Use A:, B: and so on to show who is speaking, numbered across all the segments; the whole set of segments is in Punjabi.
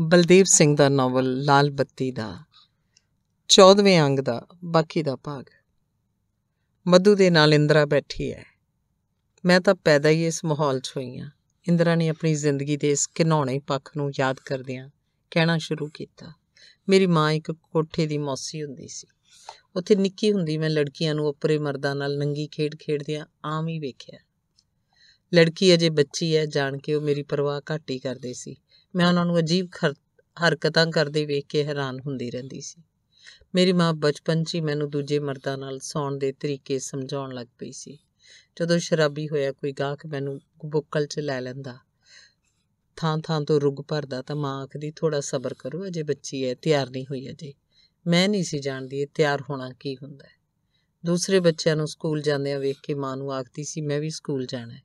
A: ਬਲਦੇਵ ਸਿੰਘ ਦਾ ਨਾਵਲ ਲਾਲ ਬੱਤੀ ਦਾ 14ਵੇਂ ਅੰਗ ਦਾ, ਬਾਕੀ ਦਾ ਭਾਗ। ਮਧੂ ਦੇ ਨਾਲ ਇੰਦਰਾ ਬੈਠੀ ਹੈ। ਮੈਂ ਤਾਂ ਪੈਦਾ ਹੀ ਇਸ ਮਾਹੌਲ 'ਚ ਹੋਈ ਹਾਂ। ਇੰਦਰਾ ਨੇ ਆਪਣੀ ਜ਼ਿੰਦਗੀ ਦੇ ਇਸ ਘਿਨਾਉਣੇ ਪੱਖ ਨੂੰ ਯਾਦ ਕਰਦਿਆਂ ਕਹਿਣਾ ਸ਼ੁਰੂ ਕੀਤਾ। ਮੇਰੀ ਮਾਂ ਇੱਕ ਕੋਠੇ ਦੀ ਮੌਸੀ ਹੁੰਦੀ ਸੀ। ਉੱਥੇ ਨਿੱਕੀ ਹੁੰਦੀ ਮੈਂ ਲੜਕੀਆਂ ਨੂੰ ਉੱਪਰੇ ਮਰਦਾਂ ਨਾਲ ਨੰਗੀ ਖੇਡ ਖੇਡਦਿਆਂ ਆਮ ਹੀ ਵੇਖਿਆ। ਲੜਕੀ ਅਜੇ ਬੱਚੀ ਹੈ, ਜਾਣ ਕੇ ਉਹ ਮੇਰੀ ਪਰਵਾਹ ਘੱਟ ਹੀ ਕਰਦੇ ਸੀ। ਮੈਂ ਉਹਨਾਂ ਨੂੰ ਅਜੀਬ ਹਰਕਤਾਂ ਕਰਦੇ ਵੇਖ ਕੇ ਹੈਰਾਨ ਹੁੰਦੀ ਰਹਿੰਦੀ ਸੀ। ਮੇਰੀ ਮਾਂ ਬਚਪਨ 'ਚ ਹੀ ਮੈਨੂੰ ਦੂਜੇ ਮਰਦਾਂ ਨਾਲ ਸੌਣ ਦੇ ਤਰੀਕੇ ਸਮਝਾਉਣ ਲੱਗ ਪਈ ਸੀ। ਜਦੋਂ ਸ਼ਰਾਬੀ ਹੋਇਆ ਕੋਈ ਗਾਹਕ ਮੈਨੂੰ ਬੁੱਕਲ 'ਚ ਲੈ ਲੈਂਦਾ, ਥਾਂ ਥਾਂ ਤੋਂ ਰੁੱਗ ਭਰਦਾ ਤਾਂ ਮਾਂ ਆਖਦੀ ਥੋੜਾ ਸਬਰ ਕਰੋ, ਅਜੇ ਬੱਚੀ ਹੈ ਤਿਆਰ ਨਹੀਂ ਹੋਈ ਅਜੇ। ਮੈਂ ਨਹੀਂ ਸੀ ਜਾਣਦੀ ਇਹ ਤਿਆਰ ਹੋਣਾ ਕੀ ਹੁੰਦਾ ਹੈ। ਦੂਸਰੇ ਬੱਚਿਆਂ ਨੂੰ ਸਕੂਲ ਜਾਂਦਿਆਂ ਵੇਖ ਕੇ ਮਾਂ ਨੂੰ ਆਖਦੀ ਸੀ, ਮੈਂ ਵੀ ਸਕੂਲ ਜਾਣਾ ਹੈ।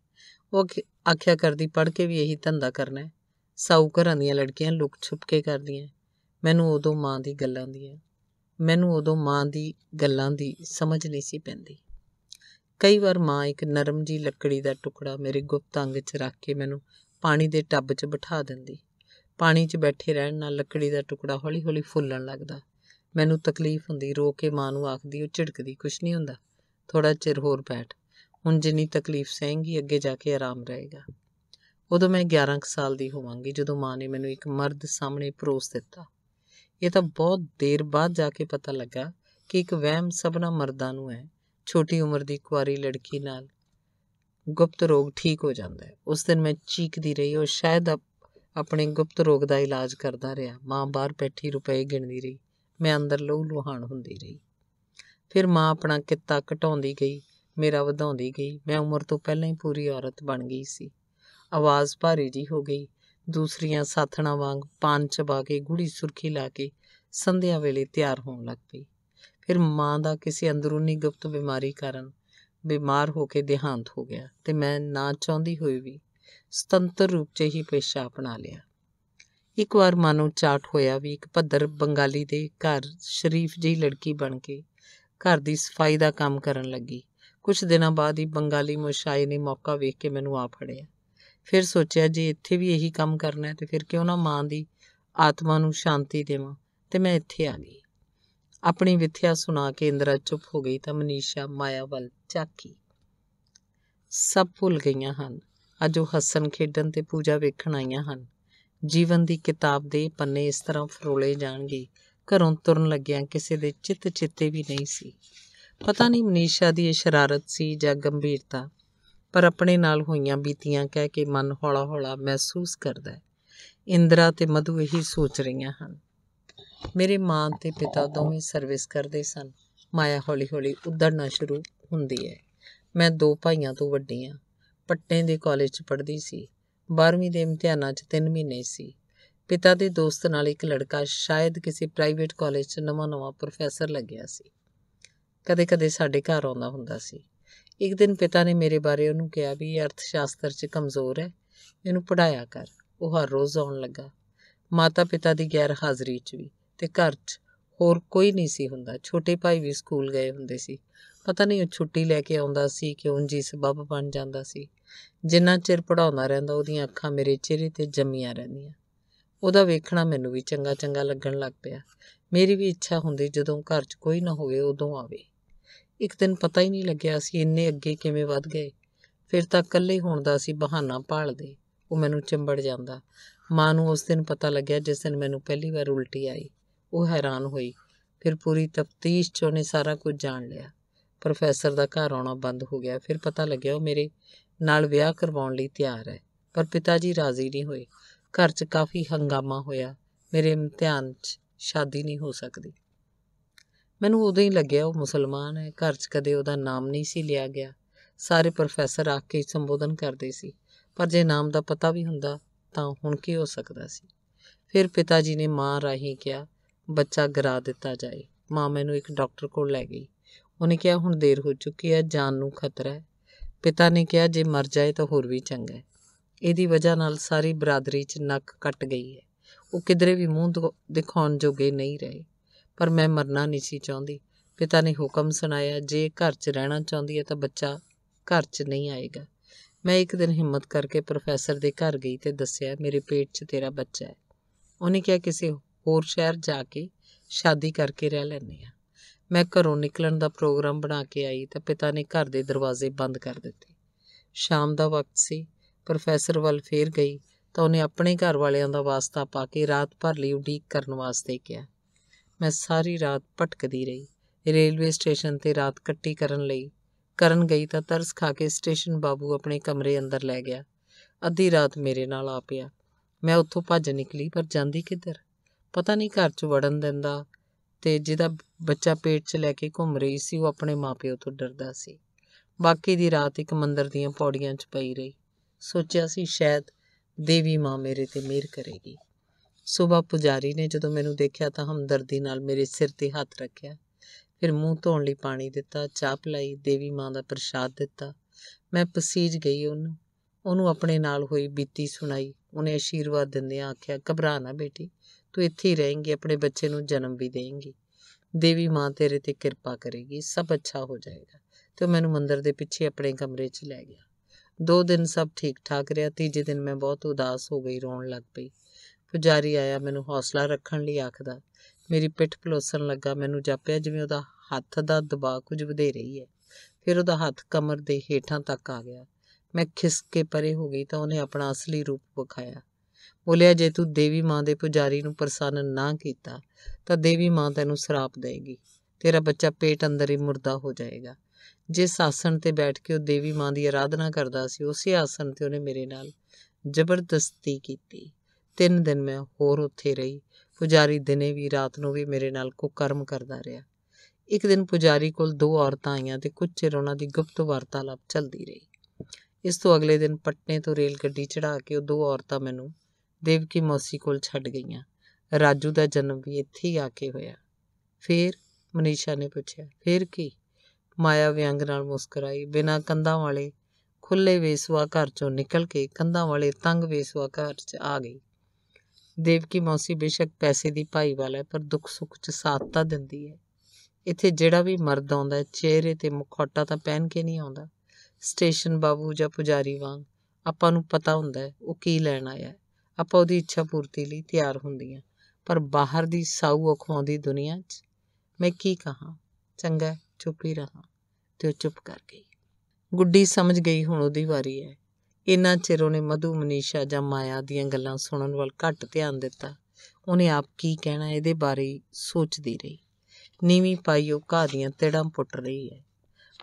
A: ਉਹ ਆਖਿਆ ਕਰਦੀ, ਪੜ੍ਹ ਕੇ ਵੀ ਇਹੀ ਧੰਦਾ ਕਰਨਾ ਹੈ। ਸਾਊ ਘਰਾਂ ਦੀਆਂ ਲੜਕੀਆਂ ਲੁਕ ਛੁਪ ਕੇ ਕਰਦੀਆਂ। ਮੈਨੂੰ ਉਦੋਂ ਮਾਂ ਦੀ ਗੱਲਾਂ ਦੀਆਂ, ਮੈਨੂੰ ਉਦੋਂ ਮਾਂ ਦੀ ਗੱਲਾਂ ਦੀ ਸਮਝ ਨਹੀਂ ਸੀ ਪੈਂਦੀ। ਕਈ ਵਾਰ ਮਾਂ ਇੱਕ ਨਰਮ ਜੀ ਲੱਕੜੀ ਦਾ ਟੁਕੜਾ ਮੇਰੇ ਗੁਪਤ ਅੰਗ 'ਚ ਰੱਖ ਕੇ ਮੈਨੂੰ ਪਾਣੀ ਦੇ ਟੱਬ 'ਚ ਬਿਠਾ ਦਿੰਦੀ। ਪਾਣੀ 'ਚ ਬੈਠੇ ਰਹਿਣ ਨਾਲ ਲੱਕੜੀ ਦਾ ਟੁਕੜਾ ਹੌਲੀ-ਹੌਲੀ ਫੁੱਲਣ ਲੱਗਦਾ। ਮੈਨੂੰ ਤਕਲੀਫ ਹੁੰਦੀ, ਰੋ ਕੇ ਮਾਂ ਨੂੰ ਆਖਦੀ, ਉਹ ਝਿੜਕਦੀ, ਕੁਛ ਨਹੀਂ ਹੁੰਦਾ। ਥੋੜਾ ਚਿਰ ਹੋਰ ਬੈਠ। ਹੁਣ ਜਿੰਨੀ ਤਕਲੀਫ ਸਹਿੰਗੀ ਅੱਗੇ ਜਾ ਕੇ ਆਰਾਮ ਰਹੇਗਾ। ਉਦੋਂ ਮੈਂ 11 ਸਾਲ ਦੀ ਹੋਵਾਂਗੀ, ਜਦੋਂ ਮਾਂ ਨੇ ਮੈਨੂੰ ਇੱਕ ਮਰਦ ਸਾਹਮਣੇ ਪਰੋਸ ਦਿੱਤਾ। ਇਹ ਤਾਂ ਬਹੁਤ ਦੇਰ ਬਾਅਦ ਜਾ ਕੇ ਪਤਾ ਲੱਗਾ ਕਿ ਇੱਕ ਵਹਿਮ ਸਭਨਾ ਮਰਦਾਂ ਨੂੰ ਹੈ, ਛੋਟੀ ਉਮਰ ਦੀ ਕੁਆਰੀ ਲੜਕੀ ਨਾਲ। ਗੁਪਤ ਰੋਗ ਠੀਕ ਹੋ ਜਾਂਦਾ ਹੈ। ਉਸ ਦਿਨ ਮੈਂ ਚੀਕਦੀ ਰਹੀ ਔਰ ਸ਼ਾਇਦ ਆਪਣੇ ਗੁਪਤ ਰੋਗ ਦਾ ਇਲਾਜ ਕਰਦਾ ਰਿਹਾ। ਮਾਂ ਬਾਹਰ ਬੈਠੀ ਰੁਪਏ ਗਿਣਦੀ ਰਹੀ। ਮੈਂ ਅੰਦਰ ਲਹੂ ਲੁਹਾਨ ਹੁੰਦੀ ਰਹੀ। ਫਿਰ ਮਾਂ ਆਪਣਾ ਕਿੱਤਾ ਘਟਾਉਂਦੀ ਗਈ, ਮੇਰਾ ਵਧਾਉਂਦੀ ਗਈ। ਮੈਂ ਉਮਰ ਤੋਂ ਪਹਿਲਾਂ ਹੀ ਪੂਰੀ ਔਰਤ ਬਣ ਗਈ ਸੀ। ਆਵਾਜ਼ ਭਾਰੀ ਜੀ ਹੋ ਗਈ। ਦੂਸਰੀਆਂ ਸਾਥਣਾਂ ਵਾਂਗ ਪਾਨ ਚਬਾ ਕੇ ਗੂੜੀ ਸੁਰਖੀ ਲਾ ਕੇ ਸੰਧਿਆ ਵੇਲੇ ਤਿਆਰ ਹੋਣ ਲੱਗ ਪਈ। ਫਿਰ ਮਾਂ ਦਾ ਕਿਸੇ ਅੰਦਰੂਨੀ ਗੁਪਤ ਬਿਮਾਰੀ ਕਾਰਨ ਬਿਮਾਰ ਹੋ ਕੇ ਦੇਹਾਂਤ ਹੋ ਗਿਆ ਤੇ ਮੈਂ ਨਾ ਚਾਹੁੰਦੀ ਹੋਈ ਵੀ ਸੁਤੰਤਰ ਰੂਪ 'ਚ ਹੀ ਪੇਸ਼ਾ ਅਪਣਾ ਲਿਆ। ਇੱਕ ਵਾਰ ਮਾਨੋ ਚਾਟ ਹੋਇਆ ਵੀ ਇੱਕ ਭੱਦਰ ਬੰਗਾਲੀ ਦੇ ਘਰ ਸ਼ਰੀਫ ਜਿਹੀ ਲੜਕੀ ਬਣ ਕੇ ਘਰ ਦੀ ਸਫ਼ਾਈ ਦਾ ਕੰਮ ਕਰਨ ਲੱਗੀ। ਕੁਝ ਦਿਨਾਂ ਬਾਅਦ ਹੀ ਬੰਗਾਲੀ ਮੁਸ਼ਾਈ ਨੇ ਮੌਕਾ ਵੇਖ ਕੇ ਮੈਨੂੰ ਆ ਫੜਿਆ। ਫਿਰ ਸੋਚਿਆ ਜੇ ਇੱਥੇ ਵੀ ਇਹੀ ਕੰਮ ਕਰਨਾ ਹੈ ਤੇ ਫਿਰ ਕਿਉਂ ਨਾ ਮਾਂ ਦੀ ਆਤਮਾ ਨੂੰ ਸ਼ਾਂਤੀ ਦੇਵਾਂ ਤੇ ਮੈਂ ਇੱਥੇ ਆ ਗਈ। ਆਪਣੀ ਵਿਥਿਆ ਸੁਣਾ ਕੇ ਇੰਦਰਾ ਚੁੱਪ ਹੋ ਗਈ ਤਾਂ ਮਨੀਸ਼ਾ ਮਾਇਆ ਵੱਲ ਝਾਕੀ। ਸਭ ਭੁੱਲ ਗਈਆਂ ਹਨ। ਅੱਜ ਉਹ ਹੱਸਣ, ਖੇਡਣ ਤੇ ਪੂਜਾ ਵੇਖਣ ਆਈਆਂ ਹਨ। ਜੀਵਨ ਦੀ ਕਿਤਾਬ ਦੇ ਪੰਨੇ ਇਸ ਤਰ੍ਹਾਂ ਫਰੋਲੇ ਜਾਣਗੇ। ਘਰੋਂ ਤੁਰਨ ਲੱਗਿਆਂ ਕਿਸੇ ਦੇ ਚਿੱਤ ਚਿੱਤੇ ਵੀ ਨਹੀਂ ਸੀ। ਪਤਾ ਨਹੀਂ ਮਨੀਸ਼ਾ ਦੀ ਇਹ ਸ਼ਰਾਰਤ ਸੀ ਜਾਂ ਗੰਭੀਰਤਾ। ਪਰ ਆਪਣੇ ਨਾਲ ਹੋਈਆਂ ਬੀਤੀਆਂ ਕਹਿ ਕੇ ਮਨ ਹੌਲਾ-ਹੌਲਾ ਮਹਿਸੂਸ ਕਰਦਾ ਹੈ। ਇੰਦਰਾ ਤੇ ਮਧੂ ਇਹੀ ਸੋਚ ਰਹੀਆਂ ਹਨ। ਮੇਰੇ ਮਾਂ ਤੇ ਪਿਤਾ ਦੋਵੇਂ ਸਰਵਿਸ ਕਰਦੇ ਸਨ। ਮਾਇਆ ਹੌਲੀ-ਹੌਲੀ ਉੱਧੜਨਾ ਸ਼ੁਰੂ ਹੁੰਦੀ ਹੈ। ਮੈਂ ਦੋ ਭਾਈਆਂ ਤੋਂ ਵੱਡੀ ਹਾਂ। ਪੱਟੇ ਦੇ ਕਾਲਜ 'ਚ ਪੜ੍ਹਦੀ ਸੀ। 12ਵੀਂ ਦੇ ਇਮਤਿਹਾਨਾਂ 'ਚ 3 ਮਹੀਨੇ ਸੀ। ਪਿਤਾ ਦੇ ਦੋਸਤ ਨਾਲ ਇੱਕ ਲੜਕਾ ਸ਼ਾਇਦ ਕਿਸੇ ਪ੍ਰਾਈਵੇਟ ਕਾਲਜ 'ਚ ਨਵਾਂ-ਨਵਾਂ ਪ੍ਰੋਫੈਸਰ ਲੱਗਿਆ ਸੀ। ਕਦੇ-ਕਦੇ ਸਾਡੇ ਘਰ ਆਉਂਦਾ ਹੁੰਦਾ ਸੀ। ਇੱਕ ਦਿਨ ਪਿਤਾ ਨੇ ਮੇਰੇ ਬਾਰੇ ਉਹਨੂੰ ਕਿਹਾ ਵੀ ਇਹ ਅਰਥ ਸ਼ਾਸਤਰ 'ਚ ਕਮਜ਼ੋਰ ਹੈ, ਇਹਨੂੰ ਪੜਾਇਆ ਕਰ। ਉਹ ਹਰ ਰੋਜ਼ ਆਉਣ ਲੱਗਾ। ਮਾਤਾ ਪਿਤਾ ਦੀ ਗੈਰ ਹਾਜ਼ਰੀ 'ਚ ਵੀ ਤੇ ਘਰ 'ਚ ਹੋਰ ਕੋਈ ਨਹੀਂ ਸੀ ਹੁੰਦਾ। ਛੋਟੇ ਭਾਈ ਵੀ ਸਕੂਲ ਗਏ ਹੁੰਦੇ ਸੀ। ਪਤਾ ਨਹੀਂ ਉਹ ਛੁੱਟੀ ਲੈ ਕੇ ਆਉਂਦਾ ਸੀ ਕਿ ਉਂਝ ਹੀ ਸਬਬ ਬਣ ਜਾਂਦਾ ਸੀ। ਜਿੰਨਾ ਚਿਰ ਪੜਾਉਂਦਾ ਰਹਿੰਦਾ, ਉਹਦੀਆਂ ਅੱਖਾਂ ਮੇਰੇ ਚਿਹਰੇ ਤੇ ਜੰਮੀਆਂ ਰਹਿੰਦੀਆਂ। ਉਹਦਾ ਵੇਖਣਾ ਮੈਨੂੰ ਵੀ ਚੰਗਾ ਚੰਗਾ ਲੱਗਣ ਲੱਗ ਪਿਆ। ਮੇਰੀ ਵੀ ਇੱਛਾ ਹੁੰਦੀ ਜਦੋਂ ਘਰ 'ਚ ਕੋਈ ਨਾ ਹੋਵੇ, ਉਦੋਂ ਆਵੇ। ਇੱਕ ਦਿਨ ਪਤਾ ਹੀ ਨਹੀਂ ਲੱਗਿਆ ਅਸੀਂ ਇੰਨੇ ਅੱਗੇ ਕਿਵੇਂ ਵੱਧ ਗਏ। ਫਿਰ ਤਾਂ ਇਕੱਲੇ ਹੋਣ ਦਾ ਅਸੀਂ ਬਹਾਨਾ ਭਾਲਦੇ, ਉਹ ਮੈਨੂੰ ਚਿੰਬੜ ਜਾਂਦਾ। ਮਾਂ ਨੂੰ ਉਸ ਦਿਨ ਪਤਾ ਲੱਗਿਆ ਜਿਸ ਦਿਨ ਮੈਨੂੰ ਪਹਿਲੀ ਵਾਰ ਉਲਟੀ ਆਈ। ਉਹ ਹੈਰਾਨ ਹੋਈ। ਫਿਰ ਪੂਰੀ ਤਫਤੀਸ਼ 'ਚ ਉਹਨੇ ਸਾਰਾ ਕੁਝ ਜਾਣ ਲਿਆ। ਪ੍ਰੋਫੈਸਰ ਦਾ ਘਰ ਆਉਣਾ ਬੰਦ ਹੋ ਗਿਆ। ਫਿਰ ਪਤਾ ਲੱਗਿਆ ਉਹ ਮੇਰੇ ਨਾਲ ਵਿਆਹ ਕਰਵਾਉਣ ਲਈ ਤਿਆਰ ਹੈ। ਪਰ ਪਿਤਾ ਜੀ ਰਾਜ਼ੀ ਨਹੀਂ ਹੋਏ। ਘਰ 'ਚ ਕਾਫੀ ਹੰਗਾਮਾ ਹੋਇਆ। ਮੇਰੇ ਇਮਤਿਹਾਨ 'ਚ ਸ਼ਾਦੀ ਨਹੀਂ ਹੋ ਸਕਦੀ। ਮੈਨੂੰ ਉਦੋਂ ਹੀ ਲੱਗਿਆ ਉਹ ਮੁਸਲਮਾਨ ਹੈ, ਘਰ 'ਚ ਕਦੇ ਉਹਦਾ ਨਾਮ ਨਹੀਂ ਸੀ ਲਿਆ ਗਿਆ। ਸਾਰੇ ਪ੍ਰੋਫੈਸਰ ਆ ਕੇ ਸੰਬੋਧਨ ਕਰਦੇ ਸੀ, ਪਰ ਜੇ ਨਾਮ ਦਾ ਪਤਾ ਵੀ ਹੁੰਦਾ ਤਾਂ ਹੁਣ ਕੀ ਹੋ ਸਕਦਾ ਸੀ? ਫਿਰ ਪਿਤਾ ਜੀ ਨੇ ਮਾਂ ਰਾਹੀਂ ਕਿਹਾ, ਬੱਚਾ ਗਰਾ ਦਿੱਤਾ ਜਾਏ। ਮਾਂ ਮੈਨੂੰ ਇੱਕ ਡਾਕਟਰ ਕੋਲ ਲੈ ਗਈ। ਉਹਨੇ ਕਿਹਾ, ਹੁਣ ਦੇਰ ਹੋ ਚੁੱਕੀ ਹੈ, ਜਾਨ ਨੂੰ ਖਤਰਾ ਹੈ। ਪਿਤਾ ਨੇ ਕਿਹਾ, ਜੇ ਮਰ ਜਾਏ ਤਾਂ ਹੋਰ ਵੀ ਚੰਗਾ ਹੈ। ਇਹਦੀ ਵਜ੍ਹਾ ਨਾਲ ਸਾਰੀ ਬਰਾਦਰੀ 'ਚ ਨੱਕ ਕੱਟ ਗਈ ਹੈ। ਉਹ ਕਿਧਰੇ ਵੀ ਮੂੰਹ ਦਿਖਾਉਣ ਜੋਗੇ ਨਹੀਂ ਰਹੇ। ਪਰ ਮੈਂ ਮਰਨਾ ਨਹੀਂ ਸੀ ਚਾਹੁੰਦੀ। ਪਿਤਾ ਨੇ ਹੁਕਮ ਸੁਣਾਇਆ, ਜੇ ਘਰ 'ਚ ਰਹਿਣਾ ਚਾਹੁੰਦੀ ਹੈ ਤਾਂ ਬੱਚਾ ਘਰ 'ਚ ਨਹੀਂ ਆਏਗਾ। ਮੈਂ ਇੱਕ ਦਿਨ ਹਿੰਮਤ ਕਰਕੇ ਪ੍ਰੋਫੈਸਰ ਦੇ ਘਰ ਗਈ ਤੇ ਦੱਸਿਆ, ਮੇਰੇ ਪੇਟ 'ਚ ਤੇਰਾ ਬੱਚਾ ਹੈ। ਉਹਨੇ ਕਿਹਾ, ਕਿਸੇ ਹੋਰ ਸ਼ਹਿਰ ਜਾ ਕੇ ਸ਼ਾਦੀ ਕਰਕੇ ਰਹਿ ਲੈਂਦੇ ਆ ਮੈਂ ਘਰੋਂ ਨਿਕਲਣ ਦਾ ਪ੍ਰੋਗਰਾਮ ਬਣਾ ਕੇ ਆਈ ਤਾਂ ਪਿਤਾ ਨੇ ਘਰ ਦੇ ਦਰਵਾਜ਼ੇ ਬੰਦ ਕਰ ਦਿੱਤੇ। ਸ਼ਾਮ ਦਾ ਵਕਤ ਸੀ। ਪ੍ਰੋਫੈਸਰ ਵੱਲ ਫੇਰ ਗਈ ਤਾਂ ਉਹਨੇ ਆਪਣੇ ਘਰ ਵਾਲਿਆਂ ਦਾ ਵਾਸਤਾ ਪਾ ਕੇ ਰਾਤ ਭਰ ਲਈ ਉਡੀਕ ਕਰਨ ਵਾਸਤੇ ਕਿਹਾ। ਮੈਂ ਸਾਰੀ ਰਾਤ ਭਟਕਦੀ ਰਹੀ। ਰੇਲਵੇ ਸਟੇਸ਼ਨ ਤੇ ਰਾਤ ਕੱਟੀ ਕਰਨ ਲਈ। ਕਰਨ ਗਈ ਤਾਂ ਤਰਸ ਖਾ ਕੇ ਸਟੇਸ਼ਨ ਬਾਬੂ ਆਪਣੇ ਕਮਰੇ ਅੰਦਰ ਲੈ ਗਿਆ। ਅੱਧੀ ਰਾਤ ਮੇਰੇ ਨਾਲ ਆ ਪਿਆ। ਮੈਂ ਉੱਥੋਂ ਭੱਜ ਨਿਕਲੀ, ਪਰ ਜਾਂਦੀ ਕਿੱਧਰ? ਪਤਾ ਨਹੀਂ ਘਰ 'ਚ ਵੜਨ ਦਿੰਦਾ ਤੇ ਜਿਹਦਾ ਬੱਚਾ ਪੇਟ 'ਚ ਲੈ ਕੇ ਘੁੰਮ ਰਹੀ ਸੀ, ਉਹ ਆਪਣੇ ਮਾਪਿਓ ਤੋਂ ਡਰਦਾ ਸੀ। ਬਾਕੀ ਦੀ ਰਾਤ ਇੱਕ ਮੰਦਰ ਦੀਆਂ ਪੌੜੀਆਂ 'ਚ ਪਈ ਰਹੀ। ਸੋਚਿਆ ਸੀ ਸ਼ਾਇਦ ਦੇਵੀ ਮਾਂ ਮੇਰੇ ਤੇ ਮਿਹਰ ਕਰੇਗੀ। ਸਵੇਰ ਪੁਜਾਰੀ ਨੇ ਜਦੋਂ ਮੈਨੂੰ ਦੇਖਿਆ ਤਾਂ ਹਮਦਰਦੀ ਨਾਲ ਮੇਰੇ ਸਿਰ ਤੇ ਹੱਥ ਰੱਖਿਆ। ਫਿਰ ਮੂੰਹ ਧੋਣ ਲਈ ਪਾਣੀ ਦਿੱਤਾ, ਚਾਹ ਪਲਾਈ, ਦੇਵੀ ਮਾਂ ਦਾ ਪ੍ਰਸ਼ਾਦ ਦਿੱਤਾ। ਮੈਂ ਪਸੀਜ ਗਈ ਉਹਨੂੰ। ਉਹਨੂੰ ਆਪਣੇ ਨਾਲ ਹੋਈ ਬੀਤੀ ਸੁਣਾਈ। ਉਹਨੇ ਆਸ਼ੀਰਵਾਦ ਦਿੰਦਿਆਂ ਆਖਿਆ, ਘਬਰਾ ਨਾ ਬੇਟੀ, ਤੂੰ ਇੱਥੇ ਹੀ ਰਹੇਂਗੀ, ਆਪਣੇ ਬੱਚੇ ਨੂੰ ਜਨਮ ਵੀ ਦੇਂਗੀ। ਦੇਵੀ ਮਾਂ ਤੇਰੇ ਤੇ ਕਿਰਪਾ ਕਰੇਗੀ, ਸਭ ਅੱਛਾ ਹੋ ਜਾਏਗਾ। ਤੇ ਉਹ ਮੈਨੂੰ ਮੰਦਰ ਦੇ ਪਿੱਛੇ ਆਪਣੇ ਕਮਰੇ 'ਚ ਲੈ ਗਿਆ। ਦੋ ਦਿਨ ਸਭ ਠੀਕ ਠਾਕ ਰਿਹਾ। ਤੀਜੇ ਦਿਨ ਮੈਂ ਬਹੁਤ ਉਦਾਸ ਹੋ ਗਈ, ਰੋਣ ਲੱਗ ਪਈ। ਪੁਜਾਰੀ ਆਇਆ ਮੈਨੂੰ ਹੌਸਲਾ ਰੱਖਣ ਲਈ ਆਖਦਾ। ਮੇਰੀ ਪਿੱਠ ਭਲੋਸਣ ਲੱਗਾ, ਮੈਨੂੰ ਜਾਪਿਆ ਜਿਵੇਂ ਉਹਦਾ ਹੱਥ ਦਾ ਦਬਾਅ ਕੁਝ ਵਧੇਰੇ ਹੀ ਹੈ। ਫਿਰ ਉਹਦਾ ਹੱਥ ਕਮਰ ਦੇ ਹੇਠਾਂ ਤੱਕ ਆ ਗਿਆ। ਮੈਂ ਖਿਸਕ ਕੇ ਪਰੇ ਹੋ ਗਈ ਤਾਂ ਉਹਨੇ ਆਪਣਾ ਅਸਲੀ ਰੂਪ ਵਿਖਾਇਆ। ਬੋਲਿਆ, ਜੇ ਤੂੰ ਦੇਵੀ ਮਾਂ ਦੇ ਪੁਜਾਰੀ ਨੂੰ ਪ੍ਰਸੰਨ ਨਾ ਕੀਤਾ, ਤਾਂ ਦੇਵੀ ਮਾਂ ਤੈਨੂੰ ਸਰਾਪ ਦੇਗੀ। ਤੇਰਾ ਬੱਚਾ ਪੇਟ ਅੰਦਰ ਹੀ ਮੁਰਦਾ ਹੋ ਜਾਏਗਾ। ਜਿਸ ਆਸਣ ਤੇ ਬੈਠ ਕੇ ਉਹ ਦੇਵੀ ਮਾਂ ਦੀ ਆਰਾਧਨਾ ਕਰਦਾ ਸੀ, ਉਸੇ ਆਸਣ ਤੇ ਉਹਨੇ ਮੇਰੇ ਨਾਲ ਜ਼ਬਰਦਸਤੀ ਕੀਤੀ। ਤਿੰਨ ਦਿਨ ਮੈਂ ਹੋਰ ਉੱਥੇ ਰਹੀ। ਪੁਜਾਰੀ ਦਿਨੇ ਵੀ, ਰਾਤ ਨੂੰ ਵੀ ਮੇਰੇ ਨਾਲ ਕੁਕਰਮ ਕਰਦਾ ਰਿਹਾ। ਇੱਕ ਦਿਨ ਪੁਜਾਰੀ ਕੋਲ ਦੋ ਔਰਤਾਂ ਆਈਆਂ ਤੇ ਕੁਝ ਚਿਰ ਉਹਨਾਂ ਦੀ ਗੁਪਤ ਵਾਰਤਾਲਾਪ ਚੱਲਦੀ ਰਹੀ। ਇਸ ਤੋਂ ਅਗਲੇ ਦਿਨ ਪਟਨੇ ਤੋਂ ਰੇਲ ਗੱਡੀ ਚੜਾ ਕੇ ਉਹ ਦੋ ਔਰਤਾਂ ਮੈਨੂੰ ਦੇਵਕੀ ਮੌਸੀ ਕੋਲ ਛੱਡ ਗਈਆਂ। ਰਾਜੂ ਦਾ ਜਨਮ ਵੀ ਇੱਥੇ ਹੀ ਆ ਕੇ ਹੋਇਆ। ਫੇਰ ਮਨੀਸ਼ਾ ਨੇ ਪੁੱਛਿਆ, ਫੇਰ ਕੀ? ਮਾਇਆ ਵਿਅੰਗ ਨਾਲ ਮੁਸਕਰਾਈ। ਬਿਨਾਂ ਕੰਧਾਂ ਵਾਲੇ ਖੁੱਲੇ ਵੇਸਵਾ ਘਰ ਚੋਂ ਨਿਕਲ ਕੇ ਕੰਧਾਂ ਵਾਲੇ ਤੰਗ ਵੇਸਵਾ ਘਰ 'ਚ ਆ ਗਈ। ਦੇਵਕੀ ਮੌਸੀ ਬੇਸ਼ੱਕ ਪੈਸੇ ਦੀ ਭਾਈਵਾਲ ਹੈ, ਪਰ ਦੁੱਖ ਸੁੱਖ 'ਚ ਸਾਥ ਤਾਂ ਦਿੰਦੀ ਹੈ। ਇੱਥੇ ਜਿਹੜਾ ਵੀ ਮਰਦ ਆਉਂਦਾ ਚਿਹਰੇ ਤੇ ਮੁਖੌਟਾ ਤਾਂ ਪਹਿਨ ਕੇ ਨਹੀਂ ਆਉਂਦਾ। ਸਟੇਸ਼ਨ ਬਾਬੂ ਜਾਂ ਪੁਜਾਰੀ ਵਾਂਗ ਆਪਾਂ ਨੂੰ ਪਤਾ ਹੁੰਦਾ ਹੈ, ਉਹ ਕੀ ਲੈਣ ਆਇਆ ਆਪਾਂ ਉਹਦੀ ਇੱਛਾ ਪੂਰਤੀ ਲਈ ਤਿਆਰ ਹੁੰਦੀਆਂ। ਪਰ ਬਾਹਰ ਦੀ ਸਾਊ ਅਖਵਾਉਂਦੀ ਦੁਨੀਆ 'ਚ ਮੈਂ ਕੀ ਕਹਾਂ? ਚੰਗਾ ਚੁੱਪ ਹੀ ਰਹਾ। ਤੇ ਉਹ ਚੁੱਪ ਕਰ ਗਈ। ਗੁੱਡੀ ਸਮਝ ਗਈ ਹੁਣ ਉਹਦੀ ਵਾਰੀ ਹੈ। ਇੰਨਾ ਚਿਰ ਉਹਨੇ ਮਧੂ, ਮਨੀਸ਼ਾ ਜਾਂ ਮਾਇਆ ਦੀਆਂ ਗੱਲਾਂ ਸੁਣਨ ਵੱਲ ਘੱਟ ਧਿਆਨ ਦਿੱਤਾ। ਉਹਨੇ ਆਪ ਕੀ ਕਹਿਣਾ ਇਹਦੇ ਬਾਰੇ ਸੋਚਦੀ ਰਹੀ। ਨੀਵੀਂ ਪਾਈ ਉਹ ਘਾਹ ਦੀਆਂ ਤਿੜਾਂ ਪੁੱਟ ਰਹੀ ਹੈ।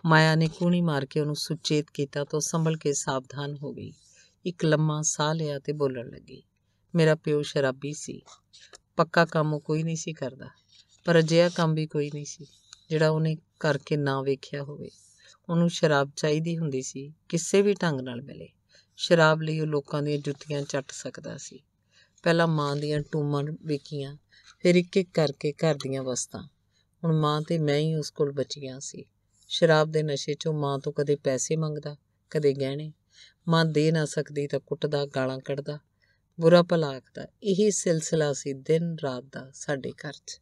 A: ਮਾਇਆ ਨੇ ਕੂਣੀ ਮਾਰ ਕੇ ਉਹਨੂੰ ਸੁਚੇਤ ਕੀਤਾ ਤਾਂ ਉਹ ਸੰਭਲ ਕੇ ਸਾਵਧਾਨ ਹੋ ਗਈ। ਇੱਕ ਲੰਮਾ ਸਾਹ ਲਿਆ ਤੇ ਬੋਲਣ ਲੱਗੀ, ਮੇਰਾ ਪਿਓ ਸ਼ਰਾਬੀ ਸੀ। ਪੱਕਾ ਕੰਮ ਉਹ ਕੋਈ ਨਹੀਂ ਸੀ ਕਰਦਾ, ਪਰ ਅਜਿਹਾ ਕੰਮ ਵੀ ਕੋਈ ਨਹੀਂ ਸੀ, ਜਿਹੜਾ ਉਹਨੇ ਕਰਕੇ ਨਾ ਵੇਖਿਆ ਹੋਵੇ। ਉਹਨੂੰ ਸ਼ਰਾਬ ਚਾਹੀਦੀ ਹੁੰਦੀ ਸੀ, ਕਿਸੇ ਵੀ ਢੰਗ ਨਾਲ ਮਿਲੇ। ਸ਼ਰਾਬ ਲਈ ਉਹ ਲੋਕਾਂ ਦੀਆਂ ਜੁੱਤੀਆਂ ਚੱਟ ਸਕਦਾ ਸੀ। ਪਹਿਲਾਂ ਮਾਂ ਦੀਆਂ ਟੂਮਾਂ ਵੇਖੀਆਂ, ਫਿਰ ਇੱਕ ਇੱਕ ਕਰਕੇ ਘਰ ਦੀਆਂ ਵਸਤਾਂ। ਹੁਣ ਮਾਂ ਤੇ ਮੈਂ ਹੀ ਉਸ ਕੋਲ ਬਚੀਆਂ ਸੀ। ਸ਼ਰਾਬ ਦੇ ਨਸ਼ੇ 'ਚੋਂ ਮਾਂ ਤੋਂ ਕਦੇ ਪੈਸੇ ਮੰਗਦਾ, ਕਦੇ ਗਹਿਣੇ। ਮਾਂ ਦੇ ਨਾ ਸਕਦੀ ਤਾਂ ਕੁੱਟਦਾ, ਗਾਲਾਂ ਕੱਢਦਾ। ਬੁਰਾ ਭਲਾ ਆਖਦਾ, ਇਹੀ ਸਿਲਸਿਲਾ ਸੀ ਦਿਨ ਰਾਤ ਦਾ ਸਾਡੇ ਘਰ 'ਚ।